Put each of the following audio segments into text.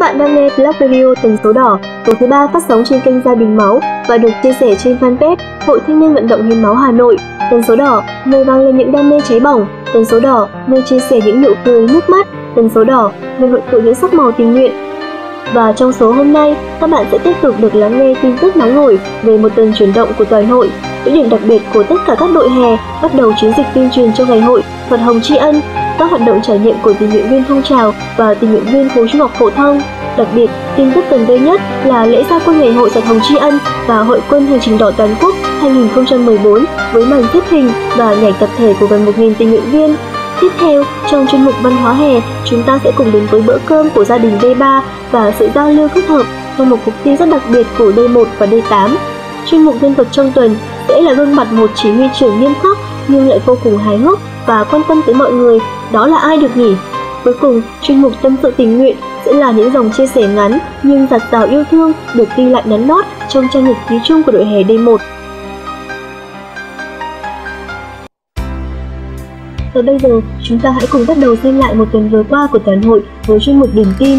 bạn đang nghe Blog Radio tần số đỏ, số thứ ba phát sóng trên kênh Gia đình máu và được chia sẻ trên fanpage Hội Thanh niên vận động hiến máu Hà Nội. Tần số đỏ, nơi vang lên những đam mê cháy bỏng. Tần số đỏ, nơi chia sẻ những nụ cười nước mắt. Tần số đỏ, nơi hội tụ những sắc màu tình nguyện. Và trong số hôm nay, các bạn sẽ tiếp tục được lắng nghe tin tức nóng hổi về một tuần chuyển động của toàn hội. Những điểm đặc biệt của tất cả các đội hè bắt đầu chiến dịch tuyên truyền cho ngày hội Phật Hồng Tri Ân các hoạt động trải nghiệm của tình nguyện viên phong trào và tình nguyện viên khối trung học phổ thông. Đặc biệt, tin tức gần đây nhất là lễ gia quân ngày hội giọt hồng tri ân và hội quân hành trình đỏ toàn quốc 2014 với màn thuyết hình và nhảy tập thể của gần 1.000 tình nguyện viên. Tiếp theo, trong chuyên mục văn hóa hè, chúng ta sẽ cùng đến với bữa cơm của gia đình D3 và sự giao lưu kết hợp trong một cuộc thi rất đặc biệt của D1 và D8. Chuyên mục nhân vật trong tuần sẽ là gương mặt một chỉ huy trưởng nghiêm khắc nhưng lại vô cùng hài hước và quan tâm tới mọi người, đó là ai được nhỉ? Cuối cùng, chuyên mục tâm sự tình nguyện sẽ là những dòng chia sẻ ngắn nhưng giặt rào yêu thương được ghi lại nắn nót trong trang nhật ký chung của đội hè D1. Và bây giờ, chúng ta hãy cùng bắt đầu xem lại một tuần vừa qua của toàn hội với chuyên mục điểm tin.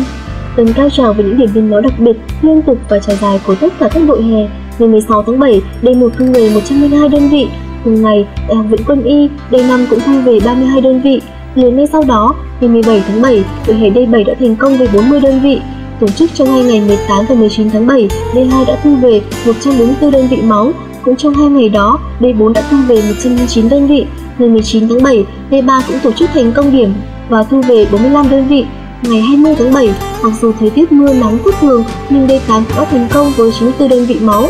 Tuần cao trào với những điểm tin nó đặc biệt, liên tục và trải dài của tất cả các đội hè. Ngày 16 tháng 7, D1 thu về 102 đơn vị, Cùng ngày, Đại học Viện Quân y D5 cũng thu về 32 đơn vị. Liền ngay sau đó, ngày 17 tháng 7, đội hè D7 đã thành công với 40 đơn vị. Tổ chức trong hai ngày 18 và 19 tháng 7, D2 đã thu về 144 đơn vị máu. Cũng trong hai ngày đó, D4 đã thu về 109 đơn vị. Ngày 19 tháng 7, D3 cũng tổ chức thành công điểm và thu về 45 đơn vị. Ngày 20 tháng 7, mặc dù thời tiết mưa nắng thất thường, nhưng D8 cũng đã thành công với 94 đơn vị máu.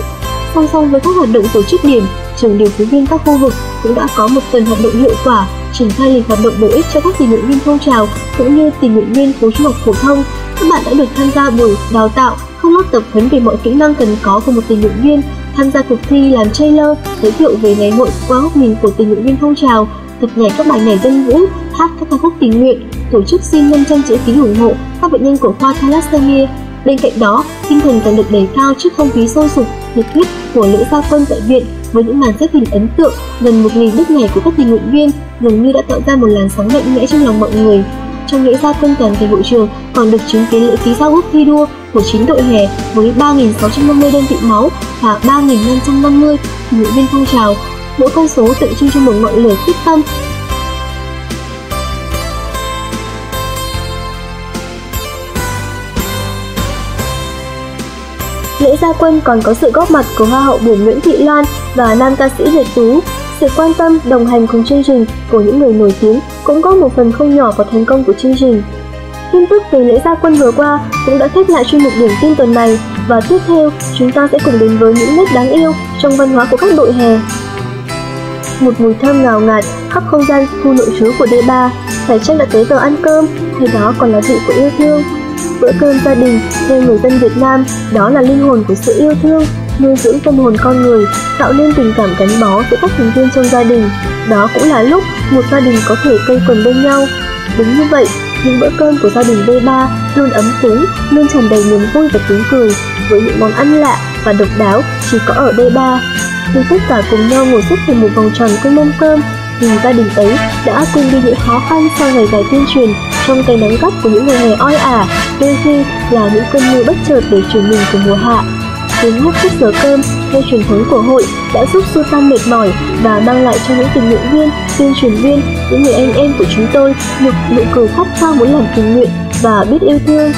Song song với các hoạt động tổ chức điểm, trường điều phối viên các khu vực cũng đã có một tuần hoạt động hiệu quả, triển khai lịch hoạt động bổ ích cho các tình nguyện viên phong trào cũng như tình nguyện viên khối trung học phổ thông. Các bạn đã được tham gia buổi đào tạo, không lớp tập huấn về mọi kỹ năng cần có của một tình nguyện viên, tham gia cuộc thi làm trailer, giới thiệu về ngày hội qua góc nhìn của tình nguyện viên phong trào, tập nhảy các bài nhảy dân vũ, hát các ca khúc tình nguyện, tổ chức xin 500 chữ ký ủng hộ các bệnh nhân của khoa thalassemia Bên cạnh đó, tinh thần cần được đẩy cao trước không khí sôi sục, nhiệt huyết của lữ gia quân tại viện với những màn xếp hình ấn tượng gần 1.000 bước nhảy của các tình nguyện viên dường như đã tạo ra một làn sóng mạnh mẽ trong lòng mọi người. Trong lễ gia quân toàn thể hội trường còn được chứng kiến lễ ký giao ước thi đua của chín đội hè với 3.650 đơn vị máu và 3.550 tình nguyện viên phong trào. Mỗi con số tượng trưng cho một ngọn lửa quyết tâm Lễ gia quân còn có sự góp mặt của Hoa hậu bùi Nguyễn Thị Loan và nam ca sĩ Việt Tú. Sự quan tâm, đồng hành cùng chương trình của những người nổi tiếng cũng có một phần không nhỏ vào thành công của chương trình. Tin tức về lễ gia quân vừa qua cũng đã khép lại chuyên mục điểm tin tuần này và tiếp theo chúng ta sẽ cùng đến với những nét đáng yêu trong văn hóa của các đội hè. Một mùi thơm ngào ngạt khắp không gian khu nội trú của D3, phải chăng đã tới giờ ăn cơm hay đó còn là vị của yêu thương Bữa cơm gia đình, nên người dân Việt Nam, đó là linh hồn của sự yêu thương, nuôi dưỡng tâm hồn con người, tạo nên tình cảm gắn bó giữa các thành viên trong gia đình. Đó cũng là lúc một gia đình có thể quây quần bên nhau. Đúng như vậy, những bữa cơm của gia đình B3 luôn ấm cúng, luôn tràn đầy niềm vui và tiếng cười, với những món ăn lạ và độc đáo chỉ có ở B3. Khi tất cả cùng nhau ngồi xếp thành một vòng tròn quanh mâm cơm, vì gia đình ấy đã cùng đi những khó khăn sau ngày dài tuyên truyền trong cái nắng gắt của những ngày hè oi ả, đôi khi là những cơn mưa bất chợt để chuyển mình của mùa hạ. Tiếng hát trước giờ cơm theo truyền thống của hội đã giúp xua tan mệt mỏi và mang lại cho những tình nguyện viên, tuyên truyền viên, những người anh em của chúng tôi một nụ cười khát khao muốn làm tình nguyện và biết yêu thương.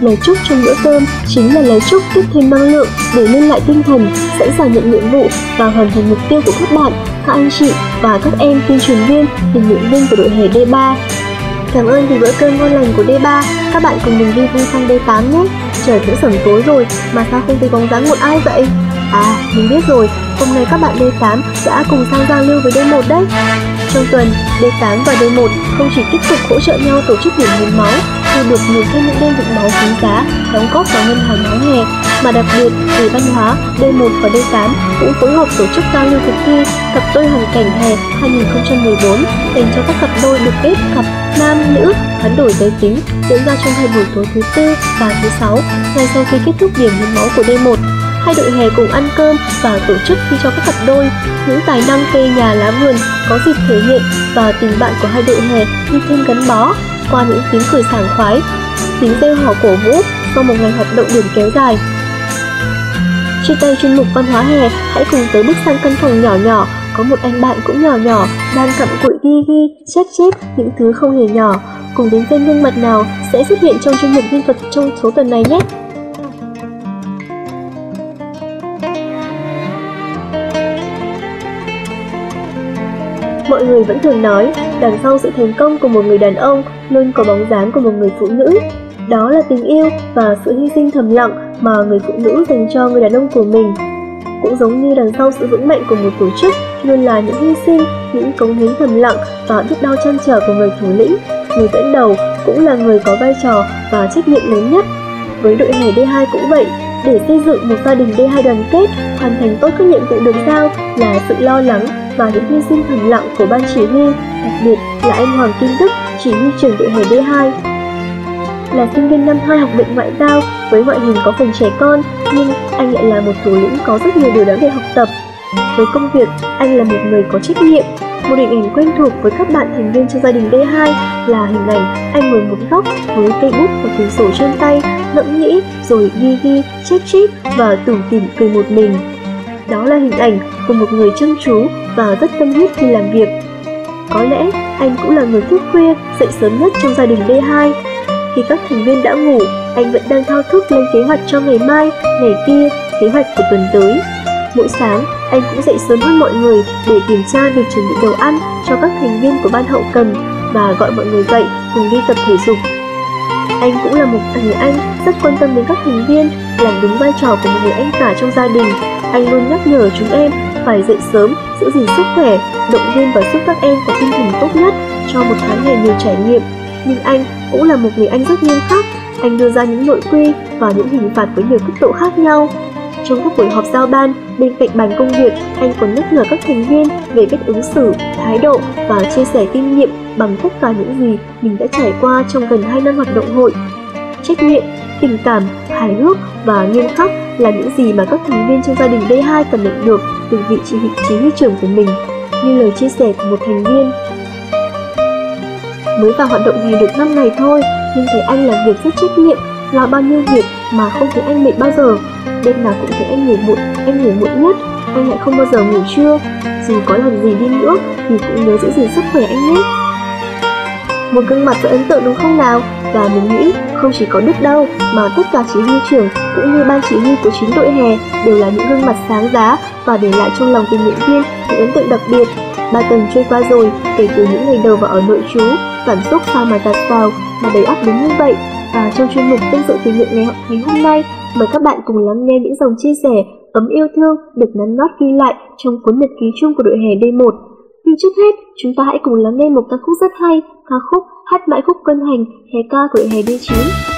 Lời chúc trong bữa cơm chính là lời chúc tiếp thêm năng lượng để lên lại tinh thần, sẵn sàng nhận nhiệm vụ và hoàn thành mục tiêu của các bạn, các anh chị và các em tuyên truyền viên, tình nguyện viên của đội hè D3 Cảm ơn vì bữa cơm ngon lành của D3 Các bạn cùng mình đi vui sang D8 nhé. Trời cũng sẩm tối rồi Mà sao không thấy bóng dáng một ai vậy? À mình biết rồi. Hôm nay các bạn D8 đã cùng sang giao lưu với D1 đấy. Trong tuần D8 và D1 không chỉ tiếp tục hỗ trợ nhau tổ chức điểm hiến máu thu được nhiều thêm những đơn vị máu quý giá đóng góp vào ngân hàng máu hè mà đặc biệt về văn hóa D1 và D8 cũng phối hợp tổ chức giao lưu cuộc thi cặp đôi hoàn cảnh hè 2014 dành cho các cặp đôi được kết cặp nam, nữ hoán đổi giới tính, diễn ra trong hai buổi tối thứ tư và thứ sáu, ngay sau khi kết thúc điểm hiến máu của D1 hai đội hè cùng ăn cơm và tổ chức thi cho các cặp đôi những tài năng cây nhà lá vườn có dịp thể hiện và tình bạn của hai đội hè như thêm gắn bó qua những tiếng cười sảng khoái, tiếng reo hò cổ vũ sau một ngày hoạt động điểm kéo dài. Chia tay chuyên mục văn hóa hè, hãy cùng tới bước sang căn phòng nhỏ nhỏ, có một anh bạn cũng nhỏ nhỏ, đang cặm cụi ghi ghi, chép chép những thứ không hề nhỏ. Cùng đến xem gương mặt nào sẽ xuất hiện trong chuyên mục nhân vật trong số tuần này nhé! Mọi người vẫn thường nói, đằng sau sự thành công của một người đàn ông luôn có bóng dáng của một người phụ nữ. Đó là tình yêu và sự hy sinh thầm lặng mà người phụ nữ dành cho người đàn ông của mình. Cũng giống như đằng sau sự vững mạnh của một tổ chức luôn là những hy sinh, những cống hiến thầm lặng và biết đau chăn trở của người thủ lĩnh. Người dẫn đầu cũng là người có vai trò và trách nhiệm lớn nhất. Với đội hè D2 cũng vậy, để xây dựng một gia đình D2 đoàn kết, hoàn thành tốt các nhiệm vụ được giao là sự lo lắng và những hy sinh thầm lặng của ban chỉ huy, đặc biệt là anh Hoàng Kim Đức, chỉ huy trưởng đội hè D2. Là sinh viên năm 2 học viện ngoại giao với ngoại hình có phần trẻ con, nhưng anh lại là một thủ lĩnh có rất nhiều điều đáng để học tập. Với công việc, anh là một người có trách nhiệm. Một hình ảnh quen thuộc với các bạn thành viên trong gia đình D2 là hình ảnh anh ngồi một góc với cây bút và cuốn sổ trên tay, ngẫm nghĩ rồi ghi ghi, chép chép và tủm tỉm cười một mình. Đó là hình ảnh của một người chăm chú và rất tâm huyết khi làm việc. Có lẽ anh cũng là người thức khuya, dậy sớm nhất trong gia đình D2. Khi các thành viên đã ngủ, anh vẫn đang thao thức lên kế hoạch cho ngày mai, ngày kia, kế hoạch của tuần tới. Mỗi sáng, anh cũng dậy sớm hơn mọi người để kiểm tra việc chuẩn bị đồ ăn cho các thành viên của ban hậu cần và gọi mọi người dậy cùng đi tập thể dục. Anh cũng là một người anh rất quan tâm đến các thành viên, làm đúng vai trò của một người anh cả trong gia đình. Anh luôn nhắc nhở chúng em phải dậy sớm, giữ gìn sức khỏe, động viên và giúp các em có tinh thần tốt nhất cho một tháng ngày nhiều trải nghiệm. Nhưng anh cũng là một người anh rất nghiêm khắc, anh đưa ra những nội quy và những hình phạt với nhiều cấp độ khác nhau. Trong các buổi họp giao ban, bên cạnh bàn công việc, anh còn nhắc nhở các thành viên về cách ứng xử, thái độ và chia sẻ kinh nghiệm bằng tất cả những gì mình đã trải qua trong gần 2 năm hoạt động hội. Trách nhiệm, tình cảm, hài hước và nghiêm khắc là những gì mà các thành viên trong gia đình D2 cần nhận được từ vị trí vị trí huy trưởng của mình, như lời chia sẻ của một thành viên. Mới vào hoạt động này được năm ngày thôi, nhưng thấy anh làm việc rất trách nhiệm, lo bao nhiêu việc mà không thấy anh mệt bao giờ. Đêm nào cũng thấy anh ngủ muộn, anh ngủ muộn nhất, anh lại không bao giờ ngủ trưa. Dù có làm gì đi nữa thì cũng nhớ giữ gìn sức khỏe anh nhé. Một gương mặt rất ấn tượng đúng không nào? Và mình nghĩ không chỉ có Đức đâu mà tất cả chỉ huy trưởng cũng như ban chỉ huy của chính đội hè đều là những gương mặt sáng giá và để lại trong lòng tình nguyện viên những ấn tượng đặc biệt. Ba tuần trôi qua rồi, kể từ những ngày đầu vào ở nội trú, cảm xúc sao mà dạt vào mà đầy áp đến như vậy. Và trong chuyên mục tâm sự thí nghiệm ngày, ngày hôm nay, mời các bạn cùng lắng nghe những dòng chia sẻ ấm yêu thương được nắn nót ghi lại trong cuốn nhật ký chung của đội hè D1 nhưng trước hết, chúng ta hãy cùng lắng nghe một ca khúc rất hay, ca khúc Hát mãi khúc cân hành, hè ca của đội hè D9.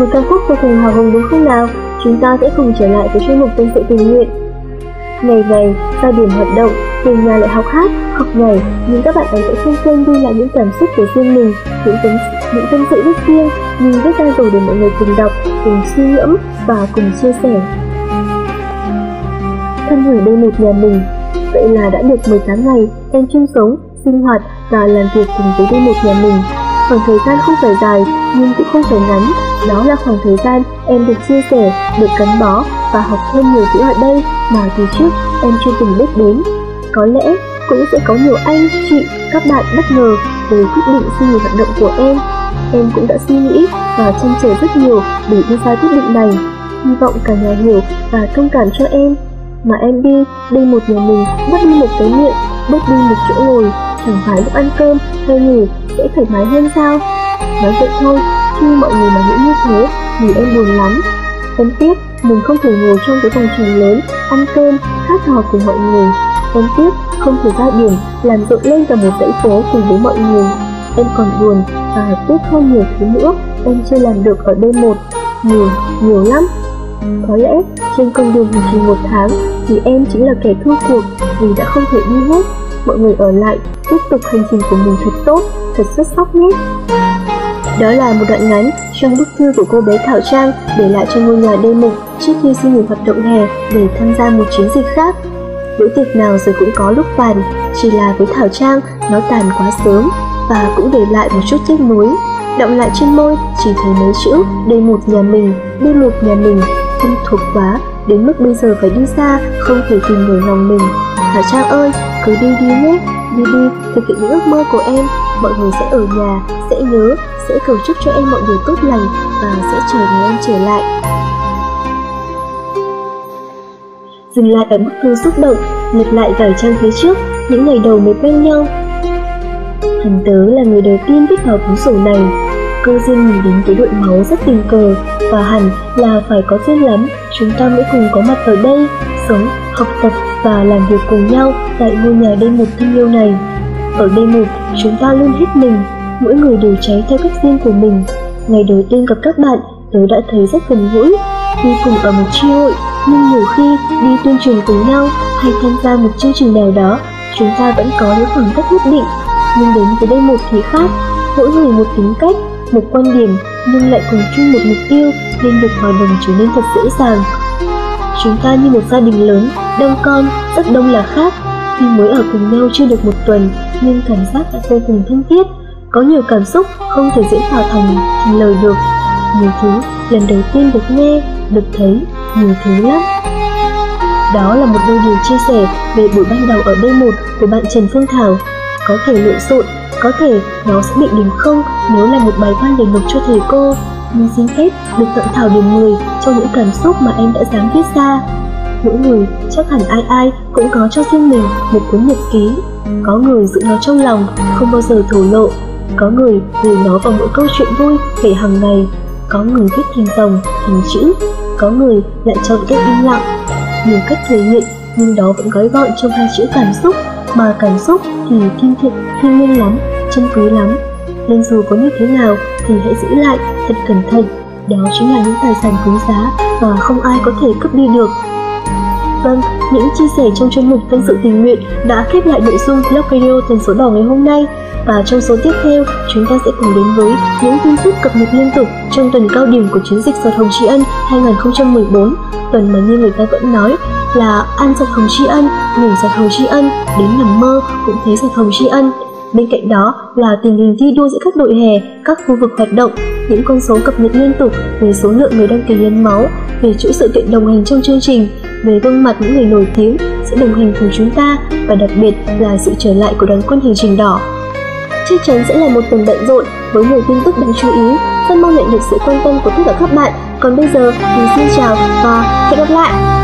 Một ca khúc vô cùng hào hùng đúng không nào? Chúng ta sẽ cùng trở lại với chuyên mục tâm sự tình nguyện. Ngày ngày, sau điểm hoạt động, về nhà lại học hát, học nhảy, nhưng các bạn ấy sẽ không quên đi lại những cảm xúc của riêng mình, những tâm, những tâm sự rất riêng, nhưng rất ra rồi để mọi người cùng đọc, cùng suy ngẫm và cùng chia sẻ. Thân gửi đây một nhà mình, vậy là đã được 18 ngày em chung sống, sinh hoạt và làm việc cùng với đây một nhà mình. Khoảng thời gian không phải dài nhưng cũng không phải ngắn, đó là khoảng thời gian em được chia sẻ, được gắn bó và học thêm nhiều thứ ở đây mà từ trước em chưa từng biết đến. Có lẽ cũng sẽ có nhiều anh, chị, các bạn bất ngờ về quyết định suy nghĩ hoạt động của em. Em cũng đã suy nghĩ và chăn trở rất nhiều để đưa ra quyết định này. Hy vọng cả nhà hiểu và thông cảm cho em. Mà em đi, đi một nhà mình, mất đi một cái miệng, mất đi một chỗ ngồi, chẳng phải lúc ăn cơm hay ngủ sẽ thoải mái hơn sao? Nói vậy thôi, khi mọi người mà nghĩ như thế thì em buồn lắm. Em tiếc mình không thể ngồi trong cái phòng trường lớn, ăn cơm, hát hò cùng mọi người. Em tiếc không thể ra biển, làm rộn lên cả một dãy phố cùng với mọi người. Em còn buồn và tiếc hơn nhiều thứ nữa em chưa làm được ở đêm một. Nhiều, nhiều lắm. Có lẽ trên con đường chỉ một tháng thì em chính là kẻ thua cuộc vì đã không thể đi hết. Mọi người ở lại, tiếp tục hành trình của mình thật tốt, thật xuất sắc nhé. Đó là một đoạn ngắn trong bức thư của cô bé Thảo Trang để lại cho ngôi nhà đêm mục trước khi xin nghỉ hoạt động hè để tham gia một chiến dịch khác. Bữa tiệc nào rồi cũng có lúc tàn, chỉ là với Thảo Trang nó tàn quá sớm và cũng để lại một chút tiếc nuối. Động lại trên môi chỉ thấy mấy chữ đây một nhà mình, đây một nhà mình, thân thuộc quá đến mức bây giờ phải đi xa không thể tìm người lòng mình. Thảo Trang ơi, cứ đi đi nhé, đi đi thực hiện những ước mơ của em, mọi người sẽ ở nhà, sẽ nhớ, sẽ cầu chúc cho em mọi điều tốt lành và sẽ chờ ngày em trở lại. Dừng lại ở bức thư xúc động, lật lại vài trang phía trước, những ngày đầu mới quen nhau. thần tớ là người đầu tiên viết vào cuốn sổ này, cơ duyên nhìn đến với đội máu rất tình cờ và hẳn là phải có duyên lắm chúng ta mới cùng có mặt ở đây, sống, học tập và làm việc cùng nhau tại ngôi nhà đêm một thân yêu này. Ở đây một, chúng ta luôn hết mình, mỗi người đều cháy theo cách riêng của mình. Ngày đầu tiên gặp các bạn, tớ đã thấy rất gần gũi. Đi cùng ở một tri hội, nhưng nhiều khi đi tuyên truyền cùng nhau hay tham gia một chương trình nào đó, chúng ta vẫn có những khoảng cách nhất định. Nhưng đến với đây một thì khác, mỗi người một tính cách, một quan điểm nhưng lại cùng chung một mục tiêu nên việc hòa đồng trở nên thật dễ dàng. Chúng ta như một gia đình lớn, đông con, rất đông là khác. Khi mới ở cùng nhau chưa được một tuần, nhưng cảm giác đã vô cùng thân thiết. Có nhiều cảm xúc không thể diễn tả thành, thành lời được. Nhiều thứ lần đầu tiên được nghe, được thấy, nhiều thứ lắm. Đó là một đôi điều chia sẻ về buổi ban đầu ở B1 của bạn Trần Phương Thảo. Có thể lộn xộn, có thể nó sẽ bị điểm không nếu là một bài văn để nộp cho thầy cô. Nhưng xin phép được tận Thảo điểm 10 cho những cảm xúc mà em đã dám viết ra. Mỗi người, chắc hẳn ai ai cũng có cho riêng mình một cuốn nhật ký. Có người giữ nó trong lòng, không bao giờ thổ lộ. Có người gửi nó vào mỗi câu chuyện vui kể hàng ngày. Có người viết thành dòng, thành chữ. Có người lại chọn cách im lặng. Nhiều cách thể hiện nhưng đó vẫn gói gọn trong hai chữ cảm xúc mà cảm xúc thì thiên thiện thiêng liêng lắm chân quý lắm nên dù có như thế nào thì hãy giữ lại thật cẩn thận đó chính là những tài sản quý giá và không ai có thể cướp đi được Vâng, những chia sẻ trong chuyên mục Tâm sự tình nguyện đã khép lại nội dung blog radio tần số đỏ ngày hôm nay. Và trong số tiếp theo, chúng ta sẽ cùng đến với những tin tức cập nhật liên tục trong tuần cao điểm của chiến dịch giọt hồng tri ân 2014, tuần mà như người ta vẫn nói là ăn giọt hồng tri ân, ngủ giọt hồng tri ân, đến nằm mơ cũng thấy giọt hồng tri ân. Bên cạnh đó là tình hình thi đua giữa các đội hè, các khu vực hoạt động, những con số cập nhật liên tục về số lượng người đăng ký hiến máu, về chuỗi sự kiện đồng hành trong chương trình, về gương mặt những người nổi tiếng sẽ đồng hành cùng chúng ta và đặc biệt là sự trở lại của đoàn quân hành trình đỏ. Chắc chắn sẽ là một tuần bận rộn với nhiều tin tức đáng chú ý. Rất mong nhận được sự quan tâm của tất cả các bạn. Còn bây giờ thì xin chào và hẹn gặp lại!